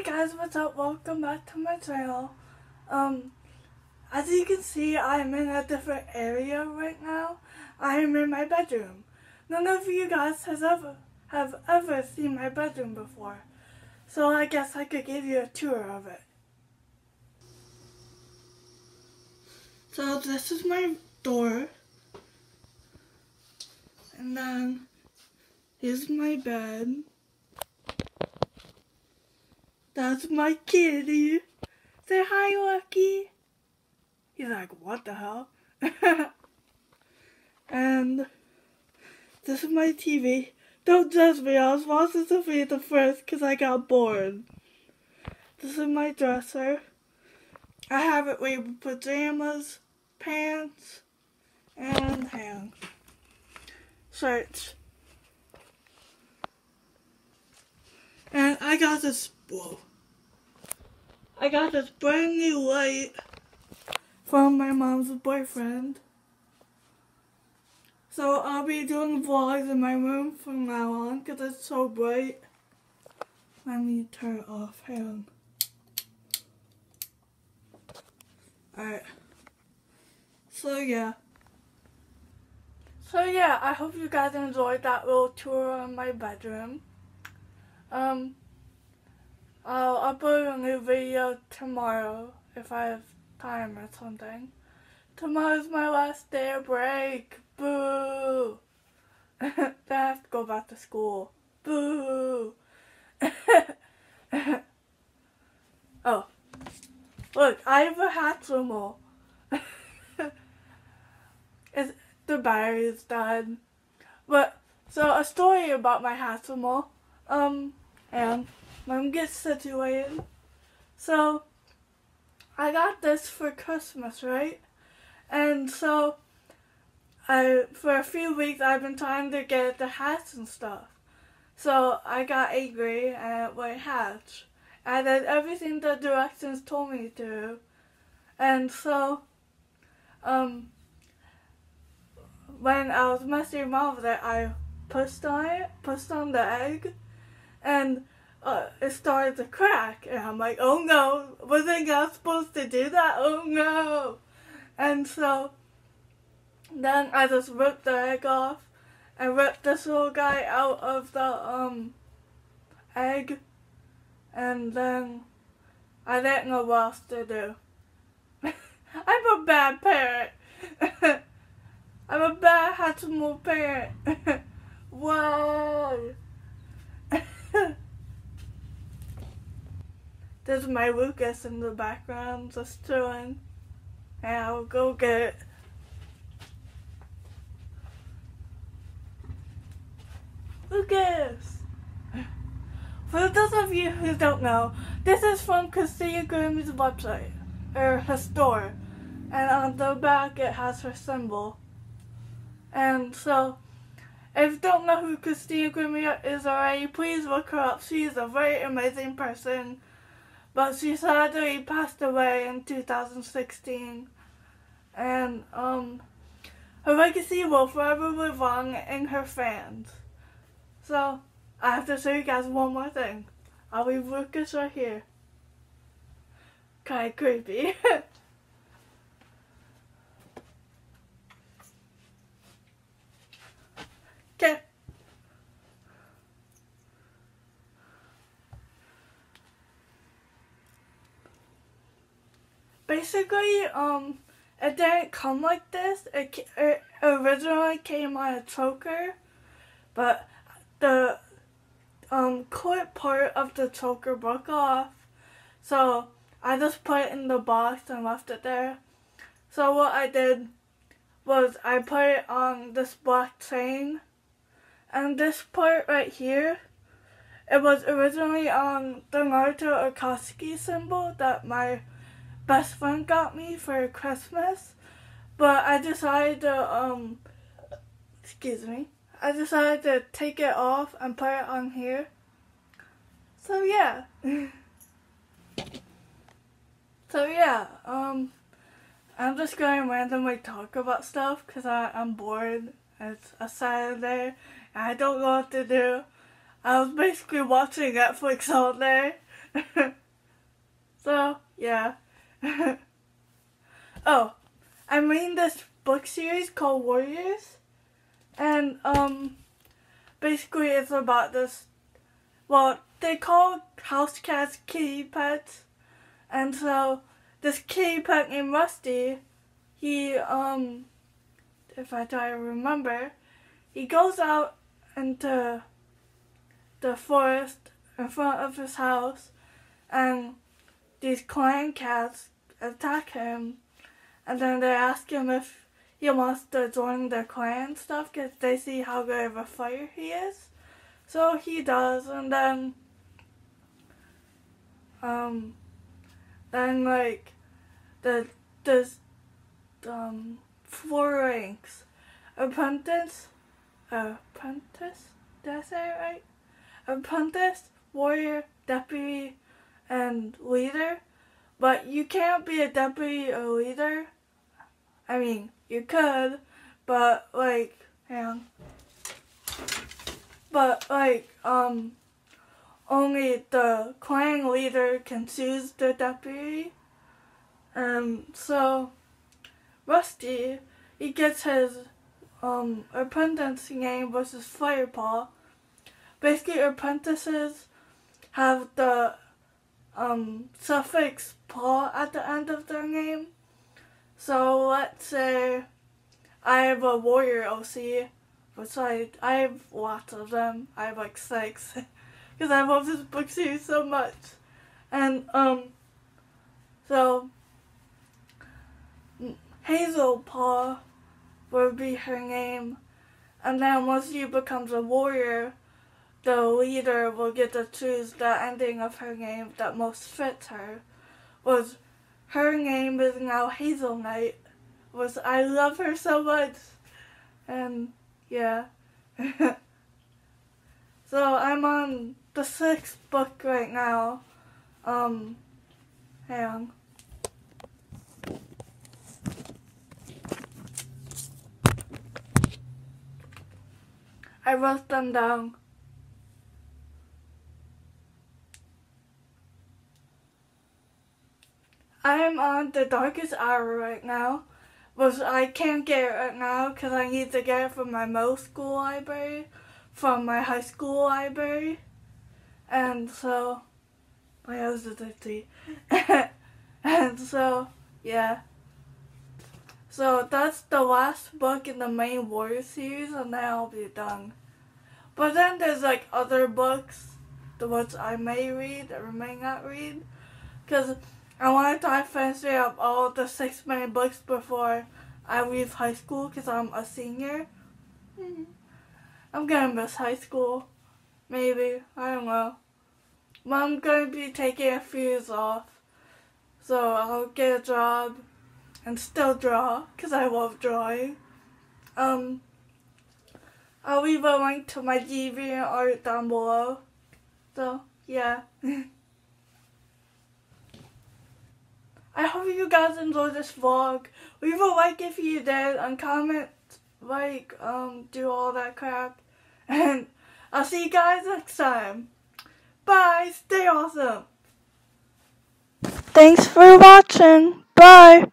Hey guys, what's up? Welcome back to my channel. Um, as you can see, I'm in a different area right now. I'm in my bedroom. None of you guys has ever have ever seen my bedroom before, so I guess I could give you a tour of it. So this is my door, and then here's my bed. That's my kitty. Say hi, Lucky. He's like, what the hell? and this is my TV. Don't judge me, I was watching Sofia the first because I got bored. This is my dresser. I have it with pajamas, pants, and hands. Shirts. And I got this, whoa. I got this brand new light from my mom's boyfriend. So I'll be doing vlogs in my room from now on because it's so bright. Let me turn it off. Hang. Alright. So yeah. So yeah, I hope you guys enjoyed that little tour of my bedroom. Um, I'll upload a new video tomorrow if I have time or something. Tomorrow's my last day of break. Boo! then I have to go back to school. Boo! oh. Look, I have a hat Hatchimal. it's, the battery is dead. But, so a story about my hat Hatchimal. Um, and let me get situated. So, I got this for Christmas, right? And so, I for a few weeks I've been trying to get the hats and stuff. So I got angry and it went hatch. I did everything the directions told me to. And so, um, when I was messing around with it, I pushed on it, pushed on the egg, and uh, it started to crack. And I'm like, oh no, wasn't I supposed to do that? Oh no. And so, then I just ripped the egg off and ripped this little guy out of the um egg and then I didn't know what else to do. I'm a bad parent. I'm a bad Hatchimal parent. Whoa. There's my Lucas in the background just chilling. And I'll go get it. Lucas! For those of you who don't know, this is from Christina Grimmie's website, or her store. And on the back it has her symbol. And so, if you don't know who Christina Grimmie is already, please look her up. She is a very amazing person. But she sadly passed away in 2016. And, um, her legacy will forever live on in her fans. So, I have to show you guys one more thing. I'll leave Lucas right here. Kinda creepy. Basically, um, it didn't come like this. It, it originally came on a choker, but the um cord part of the choker broke off. So I just put it in the box and left it there. So what I did was I put it on this black chain. And this part right here, it was originally on the Naruto Akatsuki symbol that my best friend got me for Christmas. But I decided to, um, excuse me, I decided to take it off and put it on here. So yeah. so yeah, um, I'm just going to randomly talk about stuff because I'm bored. It's a Saturday and I don't know what to do. I was basically watching Netflix all day. so, yeah. oh, I'm reading this book series called Warriors. And, um, basically it's about this, well, they call house cats kitty pets. And so, this kitty pet named Rusty, he, um, if I try to remember, he goes out into the forest in front of his house and these clan cats attack him and then they ask him if he wants to join their clan stuff because they see how good of a fighter he is. So he does and then um then like the the um four ranks apprentice apprentice did I say it right? Apprentice, warrior, deputy, and leader. But you can't be a deputy or leader. I mean, you could, but like, hang on. But like, um, only the clan leader can choose the deputy. And so, Rusty, he gets his um, apprentice name versus Firepaw. Basically, apprentices have the um, suffix paw at the end of their name. So let's say I have a warrior OC, which I, I have lots of them. I have like six. Because I love this book series so much. And, um, so, Hazel Paw will be her name. And then once she becomes a warrior, the leader will get to choose the ending of her name that most fits her. Was her name is now Hazel Knight. Was I love her so much. And yeah. so I'm on the sixth book right now. Um hang on. I wrote them down. I am on the darkest hour right now, but I can't get it right now because I need to get it from my middle school library, from my high school library, and so my eyes are dirty, and so yeah. So that's the last book in the main Warrior series, and then I'll be done. But then there's like other books, the ones I may read or may not read, because I want to finish up all the six main books before I leave high school, because I'm a senior. I'm gonna miss high school, maybe, I don't know. But I'm gonna be taking a few years off, so I'll get a job and still draw, because I love drawing. Um, I'll leave a link to my DeviantArt down below. So, yeah. I hope you guys enjoyed this vlog. Leave a like if you did and comment, like, um, do all that crap. And I'll see you guys next time. Bye. Stay awesome. Thanks for watching. Bye.